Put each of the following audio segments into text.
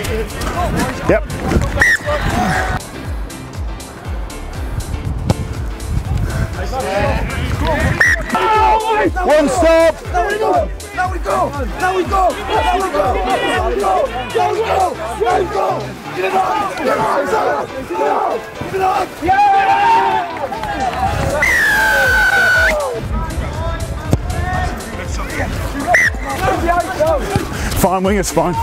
Yep. One stop. Now we go. Now we go. Now we go. Now we go. Now we go. Now we go. Now we go. Get it on. Get it on. Get it on. Get it on. Yeah. Fine wing, it's fine.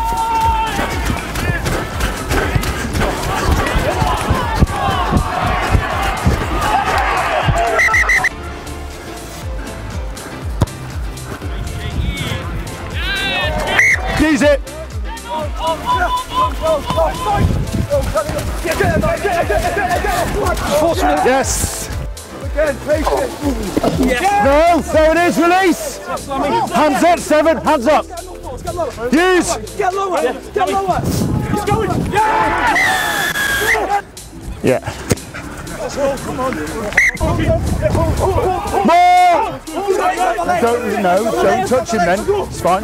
Use it. Yes. Again! No, there it is, release. Hands up, seven, hands up. Use. Get lower! Get lower! He's going! Yeah! Yeah. More. Don't, no, don't touch him then. It's fine.